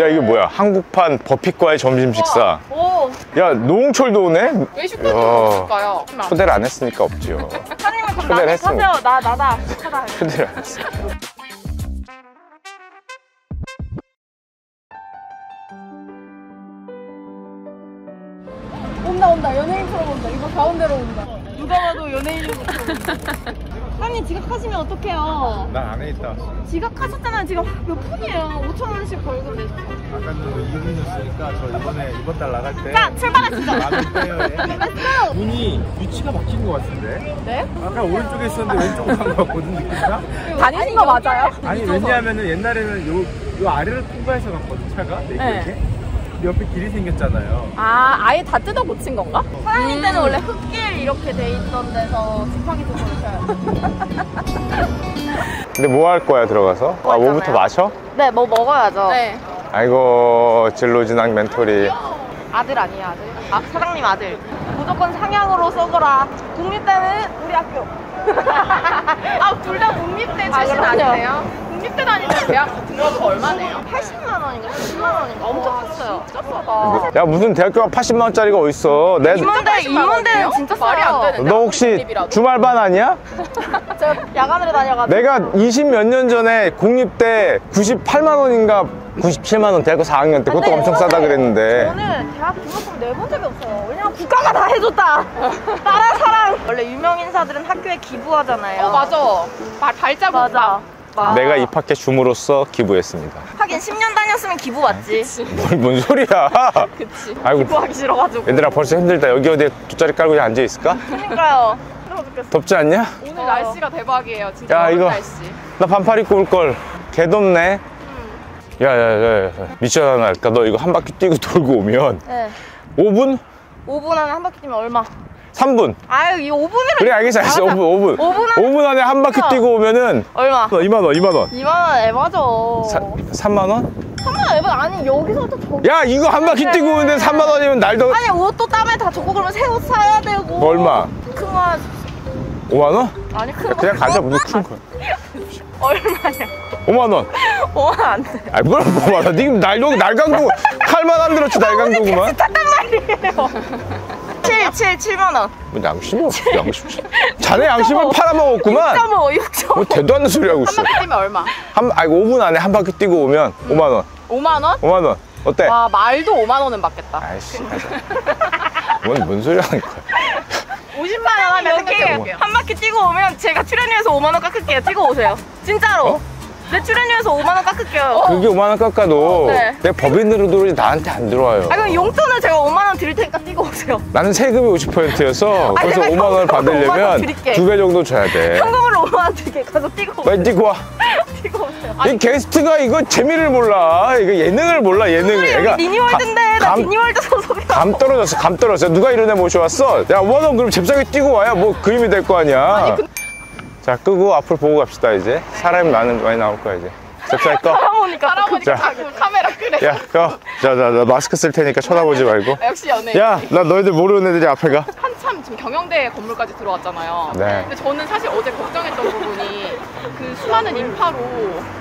야 이게 뭐야 한국판 버핏과의 점심 식사 오, 야 노홍철도 오네? 야. 없을까요? 초대를 안 했으니까 없지요 사장님은 그럼 초대를 나도 했습니다. 타세요. 나, 나다. 초대를 안 했으니까 온다, 온다. 연예인처럼 온다. 이거 가운데로 온다. 누가 봐도 연예인으로 사장님 지각하시면 어떡해요? 난 안에 있다. 지각하셨잖아요. 지금 몇 푼이에요? 5천 원씩 벌금 내셨죠. 아까는 2분이었으니까 저 이번에 이번 달 나갈 때 자, 출발하시죠. 예. Go! 문이 위치가 막힌 것 같은데? 네? 아까 오른쪽에 있었는데 왼쪽으로 간 것 같거든 느낌상? 다니신 거 맞아요? 아니 왜냐하면은 옛날에는 요, 요 아래를 통과해서 갔거든 차가 내 네. 기억에 옆에 길이 생겼잖아요 아, 아예 다 뜯어 고친 건가? 사장님 때는 원래 흙길 이렇게 돼 있던 데서 지팡이 들고 오셔요. 근데 뭐 할 거야 들어가서? 아 뭐부터 마셔? 네, 뭐 먹어야죠. 네. 아이고 진로진학 멘토리 아들 아니야, 아들. 아, 사장님 아들. 무조건 상향으로 써거라. 국립대는 우리 학교. 아, 둘 다 국립대 출신 아니세요? 국립대 다니는 대학 등록금 얼마네요? 80만 원인가 10만 원인가 엄청 컸어요. 진짜 싸다. 야 무슨 대학교가 80만 원짜리가 어딨어 내, 인문대, 인문대는 진짜 말이 안 되는데. 너 혹시 주말반 아니야? 저 야간으로 다녀가지고. 내가 20 몇 년 전에 국립대 98만 원인가 97만 원 대학교 4학년 때 그것도 엄청 싸다 그랬는데 저는 대학 등록금 내본 적이 없어요. 왜냐면 국가가 다 해줬다. 나라 사랑. 원래 유명 인사들은 학교에 기부하잖아요. 어 맞아. 발 발자국 맞아. 맞아. 내가 입학해 줌으로써 기부했습니다 하긴 10년 다녔으면 기부 맞지. 뭘, 뭔 소리야 그치. 아이고 기부하기 싫어가지고. 얘들아 벌써 힘들다 여기 어디에 돗자리 깔고 그냥 앉아 있을까? 그러니까요. 힘들어 죽겠어. 덥지 않냐? 오늘 날씨가 대박이에요. 진짜 야, 이거- 날씨. 나 반팔 입고 올 걸 개 덥네 야야야 미션 하나 할까? 너 이거 한 바퀴 뛰고 돌고 오면 네. 5분? 5분 안에 한 바퀴 뛰면 얼마? 3분 아유, 이 5분이면 그래 알겠어 알겠어 5분 5분 5분 안에 5분 안에 한 바퀴 뛰고 오면은 얼마? 2만원 2만원 2만 원 에바죠. 3만원? 3만 원 에바 아니 여기서부터 저기. 야 이거 한 바퀴 뛰고 오는데 3만원이면 날도 아니 옷도 땀에 다 젖고 그러면 새 옷 사야 되고. 얼마? 큰거 5만원? 아니 큰거 그냥 가자 무슨 큰 거 얼마냐? 5만원 5만 안 돼. 아이 뭘 5만원 니 날도 날강도 칼만 안 들었지 날강도구만 탔단 말이에요. 7, 7, 7만 원. 뭐 양심이 없어 양심 자네 양심을 팔아먹었구만 6.5, 6.5. 뭐 대도 않는 소리 하고 있어 한 바퀴 뛰면 얼마? 한, 아이 5분 안에 한 바퀴 뛰고 오면 5만 원 5만 원? 5만 원 어때? 와 말도 5만 원은 받겠다. 아이씨 가자 뭔, 뭔 소리 하는 거야 50만 원 하면 볼게요. 한 바퀴 뛰고 오면 제가 출연료에서 5만 원 깎을게요. 뛰고 오세요. 진짜로. 어? 내 출연료에서 5만 원 깎을게요. 그게 5만 원 깎아도 네. 내 법인으로 들어오지 나한테 안 들어와요 아 그럼 용돈을 제가 5만 원 드릴 테니까 뛰고 오세요. 나는 세금이 50%여서 아니, 그래서 내가 5만 원을 현금으로 5만 원 받으려면 드릴게. 두 배 정도 줘야 돼 현금으로 5만 원 드릴게. 가서 뛰고 오세요. 빨리 뛰고 와. 뛰고 오세요. 이 게스트가 이거 재미를 몰라. 이거 예능을 몰라, 예능을. 애가 미니월드인데 나 감, 미니월드 소속이야. 감 떨어졌어, 감 떨어졌어. 누가 이런 애 모셔왔어? 야, 5만 원 그럼 잽싸게 뛰고 와야 뭐 그림이 될 거 아니야. 자, 끄고 앞을 보고 갑시다, 이제. 사람이 많은, 많이 나올 거야, 이제. 잽싸게 꺼. 하라니까 자. 자꾸 카메라 끄래. 야, 꺼. 자, 자, 나 마스크 쓸 테니까 쳐다보지 말고. 역시 연예. 야, 나 너희들 모르는 애들이 앞에 가. 한참 지금 경영대 건물까지 들어왔잖아요. 네. 근데 저는 사실 어제 걱정했던 부분이 그 수많은 인파로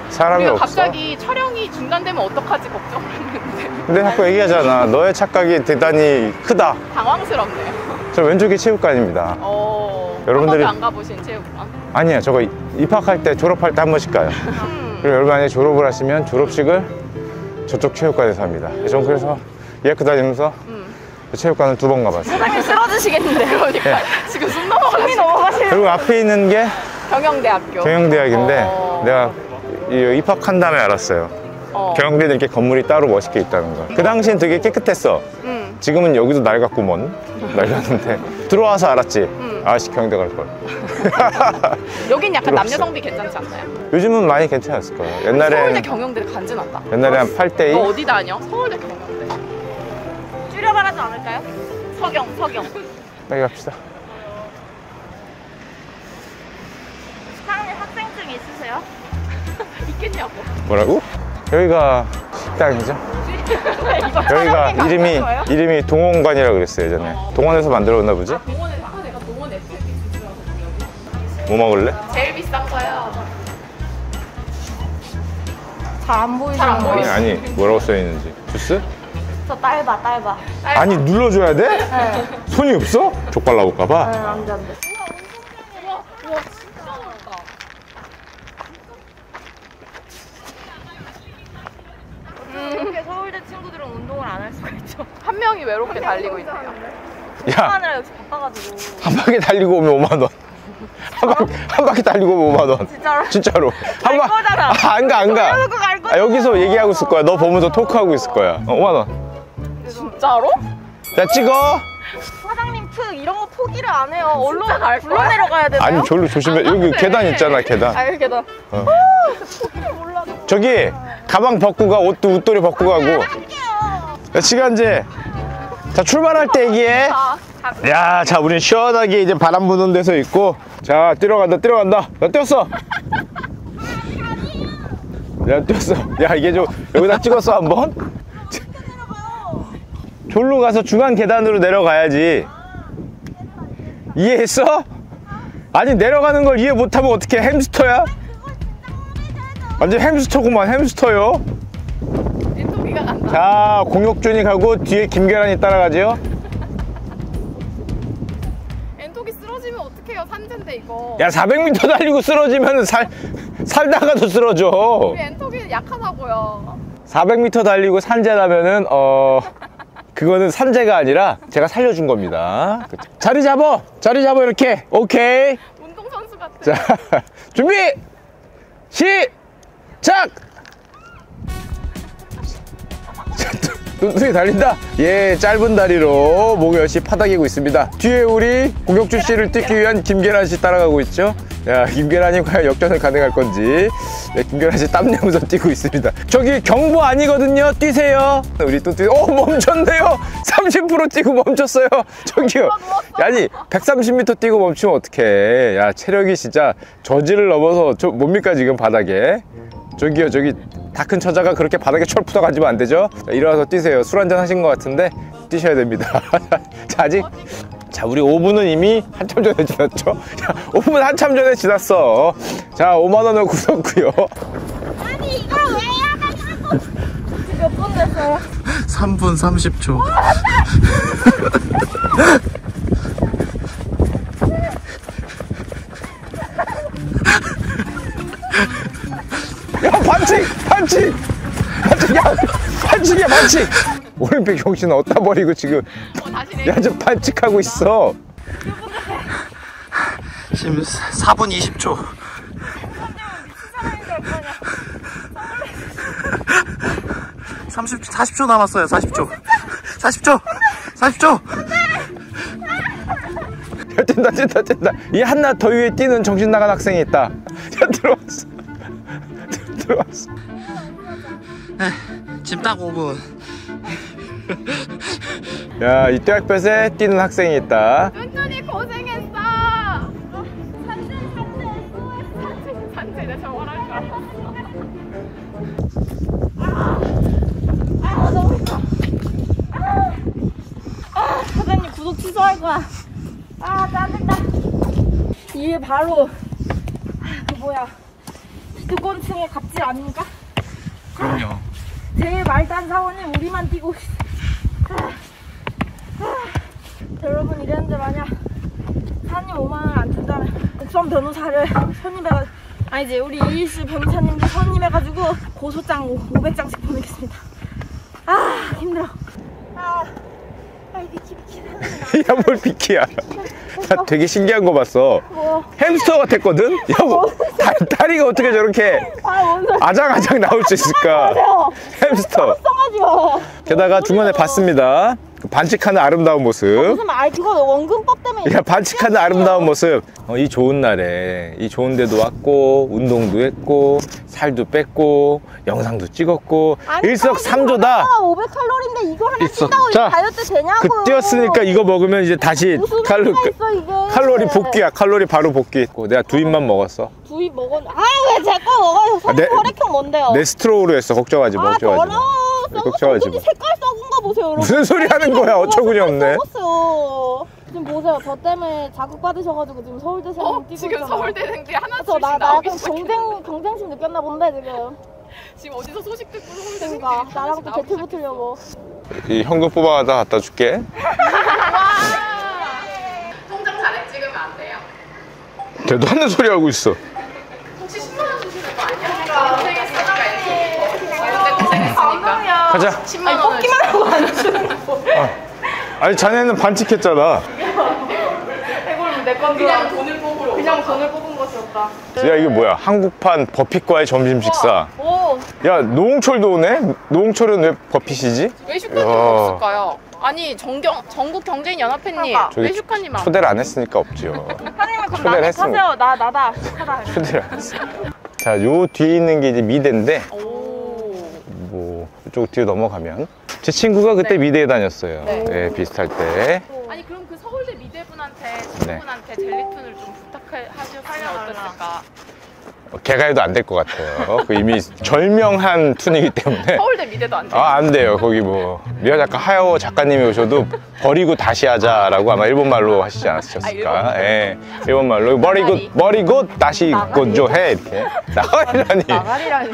사람이 없어. 갑자기 촬영이 중단되면 어떡하지 걱정을 했는데 근데 자꾸 얘기하잖아. 너의 착각이 대단히 크다. 당황스럽네요. 저 왼쪽이 체육관입니다. 어, 여러분들이- 안 가보신 체육관. 아니야 저거 입학할 때 졸업할 때 한 번씩 가요 그리고 여러분 만약에 졸업을 하시면 졸업식을 저쪽 체육관에서 합니다 전 그래서 예학교 다니면서 체육관을 두 번 가봤어요 사장님 쓰러지시겠는데. 그러니까 지금 숨 넘어가시 숨이 넘어가시는. 그리고 앞에 있는 게 경영대학교. 경영대학인데 어. 내가 이- 입학한 다음에 알았어요 어. 경영대는 이렇게 건물이 따로 멋있게 있다는 거. 그 당시엔 되게 깨끗했어. 음. 지금은 여기도 낡았구먼. 낡았는데 들어와서 알았지. 아씨 경영대 갈 걸. 여긴 약간 들어왔어. 남녀 성비 괜찮지 않나요? 요즘은 많이 괜찮았을 거예요. 서울대 옛날에 경영대 간지났다. 옛날에 한 8대 2. 너 어디 다녀? 서울대 경영대. 줄여 말하지 않을까요? 서경, 서경. 여기 갑시다. 사장님 학생증 있으세요? 있겠냐고. 뭐라고? 여기가 식당이죠. 여기가 이름이? 이름이 동원관이라 그랬어요 예전에. 동원에서 만들었나 보지? 동원에 아까 내가 동원 주주라서 뭐 먹을래? 제일 비싼 거요. 잘안 보이죠? 잘안 아니 보이죠? 아니 뭐라고 써 있는지 주스? 저 딸봐, 딸봐. 아니 눌러줘야 돼? 네. 손이 없어? 족발 나올까봐? 네, 안 돼, 안 돼. 이렇게 서울대 친구들은 운동을 안 할 수가 있죠. 한 명이 외롭게 달리고 있네요. 야 하느라 여기서 바빠가지고. 한 바퀴 달리고 오면 5만 원. 한 바퀴, 한 바퀴 달리고 오면 5만 원. 진짜로? 진짜로. 한갈 거잖아. 아, 안 가, 안 가. 돌려놓고 갈 아, 거잖아. 여기서 얘기하고 있을 거야. 너 보면서 토크하고 있을 거야. 어, 5만 원. 진짜로? 자, 찍어. 사장님 특 이런 거 포기를 안 해요. 갈 거야? 불러 내려가야 되나요? 아니, 절로 조심해. 안 여기 돼. 계단 있잖아, 계단. 아, 이렇게 다 어. 몰라. 저기, 가방 벗고 가, 옷도 웃돌이 벗고 가고. 야, 시간제. 자, 출발할 때 얘기해. 자, 자, 야, 자, 우린 시원하게 이제 바람 부는 데서 있고. 자, 뛰어간다, 뛰어간다. 나 뛰었어. 야, 뛰었어. 야, 이게 좀, 여기다 찍었어, 한 번? 졸로 가서 중앙 계단으로 내려가야지. 이해했어? 아니, 내려가는 걸 이해 못하면 어떻게 햄스터야? 완전 햄스터구만, 햄스터요. 자, 공혁준이 가고 뒤에 김계란이 따라가죠. 엔토기 쓰러지면 어떡해요? 산재인데 이거. 야 400m 달리고 쓰러지면 살 살다가도 쓰러져. 우리 엔토기 약하다고요. 400m 달리고 산재라면은 어 그거는 산재가 아니라 제가 살려준 겁니다. 자리 잡어, 자리 잡어 이렇게. 오케이. 운동선수 같아. 자 준비 시작. 뚱뚱이 달린다. 예, 짧은 다리로 목요일 씨 파닥이고 있습니다. 뒤에 우리 공격주 씨를 뛰기 위한 김계란 씨 따라가고 있죠. 야, 김계란이 과연 역전을 가능할 건지. 네, 김계란 씨 땀 내면서 뛰고 있습니다. 저기 경보 아니거든요. 뛰세요. 우리 뚱뚱이, 오, 멈췄네요. 30% 뛰고 멈췄어요. 저기요. 아니, 130m 뛰고 멈추면 어떡해. 야, 체력이 진짜 저지를 넘어서 저 뭡니까, 지금 바닥에. 저기요 저기 다 큰 처자가 그렇게 바닥에 철푸덕 앉으면 안 되죠? 자, 일어나서 뛰세요. 술 한잔 하신 것 같은데 뛰셔야 됩니다. 자 아직 자 우리 5분은 이미 한참 전에 지났죠? 자 5분 한참 전에 지났어. 자 5만 원을 굳었고요. 아니 이걸 왜 해가지고 몇분 됐어요? 3분 30초. 반칙 반칙 반칙 야 반칙이야 반칙 올림픽 정신은 어디다 버리고 지금 어, 다시 내. 야저 반칙하고 있어 지금 4분 20초. 30, 40초 남았어요. 40초. 40초. 40초. 야, 뛴다, 뛴다, 뛴다. 이 한낱 더위에 뛰는 정신 나간 학생이 있다. 야, 들어왔어. 들어왔어. 지금 딱 5분. 야, 이 떼학볕에 뛰는 학생이 있다. 쫀쫀이 고생했어. 산재, 산재, 산재. 내가 저걸 할줄 알았어. 사장님 구독 취소할 거야. 아 짜증나. 이게 바로 두건층의 갑질 아닙니까? 그럼요. 제일 말단 사원은 우리만 뛰고. 여러분 이랬는데 만약 사장님 5만 원 안 준다면 국선 변호사를 선임해가 아니지 우리 이일수 변호사님도 선임해가지고 고소장 500장씩 보내겠습니다. 아 힘들어. 아, 아. 야, 뭘 비키야. 나 되게 신기한 거 봤어. 뭐? 햄스터 같았거든? 야, 뭐, 다, 다리가 어떻게 저렇게? 아장아장 나올 수 있을까? 햄스터. 성하지 마. 게다가 중간에 봤습니다. 그 반칙하는 아름다운 모습. 무슨 말 그거 원근법 때문에. 야 반칙하는 아름다운 모습 어, 이 좋은 날에 이 좋은 데도 왔고 운동도 했고 살도 뺐고 영상도 찍었고 일석삼조다 500칼로리인데 이거 하나 있어. 찐다고 자, 이거 다이어트 되냐고. 그 뛰었으니까 이거 먹으면 이제 다시 칼로, 칼로 있어. 칼로리 복귀야 칼로리 바로 복귀 내가 두 입만 먹었어 두 입 먹었. 아 왜 제 거 먹어요? 아, 내- 선 혈액형 뭔데요? 내 스트로우로 했어 걱정하지 마 아 걱정하지 마. 걱정하지 마. 색깔 거 보세요 여러분. 무슨 소리 하는 거야 어처구니 없네 썩었어요. 지금 보세요. 저 때문에 자극 받으셔가지고 지금 서울대생 어? 뛰고 지금 있잖아요. 서울대생들이 하나씩 나, 나 나오기 약간. 경쟁, 경쟁심 느꼈나 본데 지금 지금 어디서 소식 듣고 서울대 그러니까 나랑 또 배틀 붙으려고. 이 현금 뽑아다 갖다 줄게. 통장 잔액 찍으면 안 돼요? 대도 않는 소리 하고 있어. 혹시 10만 원 주시는 거 아니야? 고생했으니까 이렇게. 어제 고생했으니까. 가자. 10만 원을 뽑기만 하고 안 주는 거. 아 니 자네는 반칙했잖아. 내건 그냥 돈을 뽑으러. 그냥 돈을 뽑은 것이었다. 야 이게 뭐야? 한국판 버핏과의 점심 식사. 오, 야 노홍철도 오네? 노홍철은 왜 버핏이지? 야. 없을까요? 아니 정경 전국 경제인 연합회님 그러니까. 슈카님 안? 초대를 안 했으니까 그럼 초대를. 타세요. 나 나다. 하다. 초대를 안 했어. 자, 요 뒤에 있는 게 이제 미대인데 오. 뭐 이쪽 뒤로 넘어가면 제 친구가 그때 네. 미대에 다녔어요. 네. 예, 비슷할 때. 아니 그럼 그 서울대 미대분한테 네. 친구분한테 젤리툰을 좀 부탁하시면 어떨까? 어, 걔가 해도 안 될 것 같아요. 그 이미 절명한 툰이기 때문에. 서울대 미대도 안 돼. 아, 안 돼요. 거기 뭐 미화 작가 하야오 작가님이 오셔도 버리고 다시 하자라고 아마 일본말로 하시지 않았을까? 예, 일본말로 버리고 버리고 다시 건조 해 이렇게 나가리라니. 나가리라니.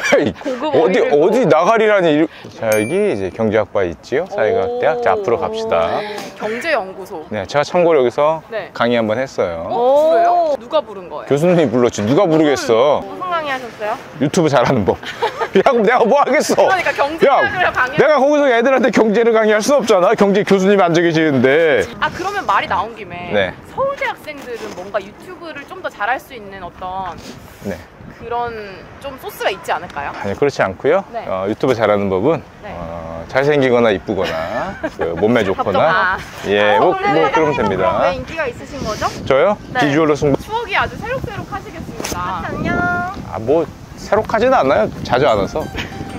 어디 어디 나가리라니. 자 여기 이제 경제학과 있지요. 사회과학대학. 자 앞으로 갑시다. 경제연구소. 네, 제가 참고로 여기서 네. 강의 한번 했어요. 어, 그래요? 누가 부른 거예요? 교수님이 불렀지. 누가 부르겠어. 무슨 강의 하셨어요? 유튜브 잘하는 법. 야, 그럼 내가 뭐 하겠어? 그러니까 경제학을 강의. 내가 거기서 애들한테 경제를 강의할 수 없잖아. 경제 교수님 앉아 계시는데. 아 그러면 말이 나온 김에 네. 서울대 학생들은 뭔가 유튜브를 좀 더 잘할 수 있는 어떤 네. 그런 좀 소스가 있지 않을까요? 아니, 그렇지 않고요. 네. 어, 유튜브 잘하는 법은 네. 어, 잘생기거나 이쁘거나 그 몸매 좋거나 아, 예, 뭐, 뭐 그러면 됩니다. 왜 인기가 있으신 거죠? 저요? 네. 비주얼로 승부. 추억이 아주 새록새록 하시겠습니 다. 안녕. 아, 뭐 새록하지는 않아요. 자주 안 와서.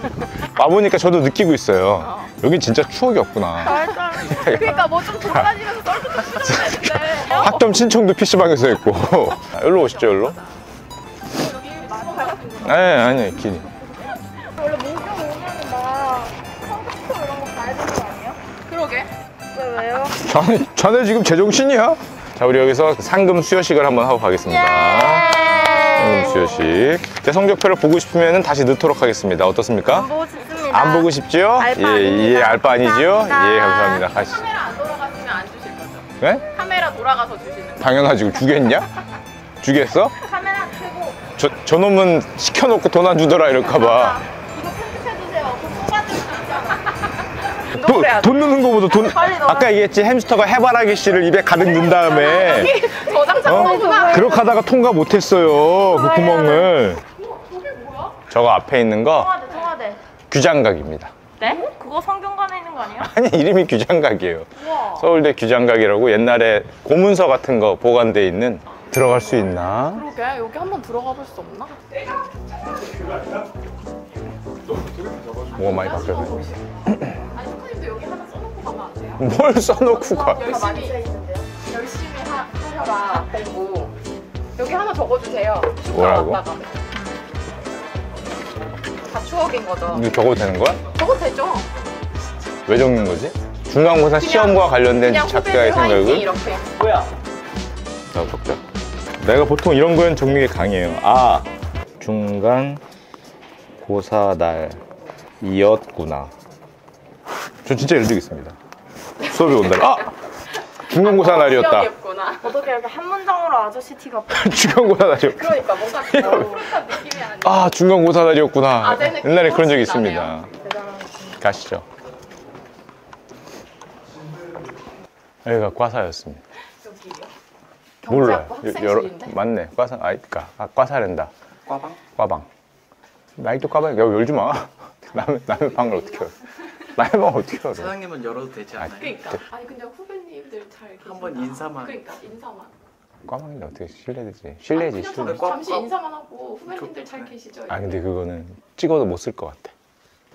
와보니까 저도 느끼고 있어요. 여기 진짜 추억이 없구나. 그러니까 뭐 좀 돌아다니면서 되는데. 학점 신청도 PC방에서 했고. 아, 여기로 오시죠, 여기로. 네, 아니, 길. 원래 문경 오면은 막 컴퓨터 이런 거 봐야 되는 거 아니에요? 그러게. 왜 왜요? 자네, 자네 지금 제정신이야? 자, 우리 여기서 상금 수여식을 한번 하고 가겠습니다. 상 금 수여식. 제 성적표를 보고 싶으면 다시 넣도록 하겠습니다. 어떻습니까? 보고 싶습니다. 안 보고 싶지요? 알바 예, 아닙니다. 예, 알바 아니지요? 감사합니다. 예, 감사합니다. 가시죠. 카메라 안 돌아갔으면 안 주실 거죠? 네? 카메라 돌아가서 주시는 거. 당연하지. 주겠냐? 주겠어? 카메라 켜고 저, 저놈은 시켜놓고 돈 안 주더라 이럴까봐. 돈, 돈 넣는 거보다 돈. 아까 얘기했지 햄스터가 해바라기 씨를 입에 가득 넣은 다음에. 저장 어? 창고구나. 그렇게 하다가 통과 못했어요. 그 구멍을. 저거 앞에 있는 거 청와대 청와대. 규장각입니다. 네? 그거 성경관에 있는 거 아니야? 아니 이름이 규장각이에요. 서울대 규장각이라고 옛날에 고문서 같은 거 보관돼 있는 들어갈 수 있나? 그러게 여기 한번 들어가 볼 수 없나? 뭐가 많이 바뀌었네. 뭘 써놓고 가? 열심히 열심히 하, 하셔라 공부. 여기 하나 적어주세요. 뭐라고? 왔다가. 다 추억인 거죠. 이거 적어도 되는 거야? 적어도 되죠. 왜 적는 거지? 중간고사 시험과 관련된 그냥 작가의 후배들 생각을 이렇게. 자, 적자. 내가 보통 이런 거엔 정리가 강해요. 아, 중간 고사 날 이었구나. 저 진짜 예를 들겠습니다. 수업이 온다. 아! 중간고사 날이었다. 어떻게 이렇게 한 문장으로 아저씨 티가 중간고사 날이었다. 그러니까 뭔가 푸릇한 느낌이 아니야. 아, 중간고사 날이었구나. 느낌 옛날에 그런 적이 있습니다. 가시죠. 여기가 과사였습니다. 몰라요. 경제학부 여러? 맞네. 과사, 아이까. 아, 과사랜다. 꽈방? 과방. 나이도 까방. 야, 열지 마. 남의, 남의 방을 어떻게 방을 어떻게 열어. 사장님은 열어도 되지 않아요? 그러니까. 아니 근데 후배님들 잘 계시나? 한번 인사만. 그러니까 인사만. 과방인데 어떻게 실례되지? 실례지, 그냥 실례. 저는 과- 잠시 과- 인사만 하고 후배님들 잘 계시죠? 아, 근데 그거는 찍어도 못 쓸 것 같아.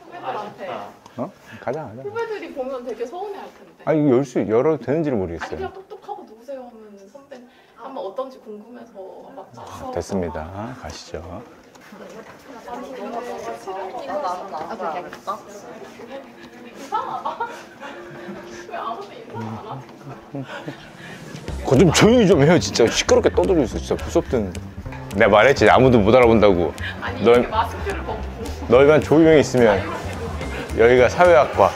후배들한테. 어? 가자, 가자. 후배들이 보면 되게 서운해할 텐데. 아니, 이거 열 수, 열어도 되는지를 아니 모르겠어요. 그냥 똑똑하고 누구세요 하면 선배 한번 어떤지 궁금해서 맞죠? 됐습니다. 가시죠. 그거 좀 조용히 좀 해요 진짜 시끄럽게 떠들고 있어 진짜 무섭든 내가 말했지 아무도 못 알아본다고 아니 너희, 마스크를 벗고 너희만 조용히 있으면 여기가 사회학과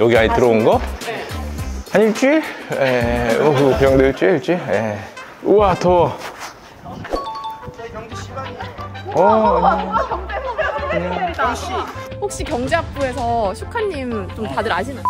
여기 아이 들어온 거? 네. 한 일주일? 에, 오, 그 정도 일주일, 일주일? 에. 우와, 더워. 어, 어, 아, 아, 아, 아, 스타일이다. 아, 혹시 경제학부에서 슈카님 좀 다들 아시나요?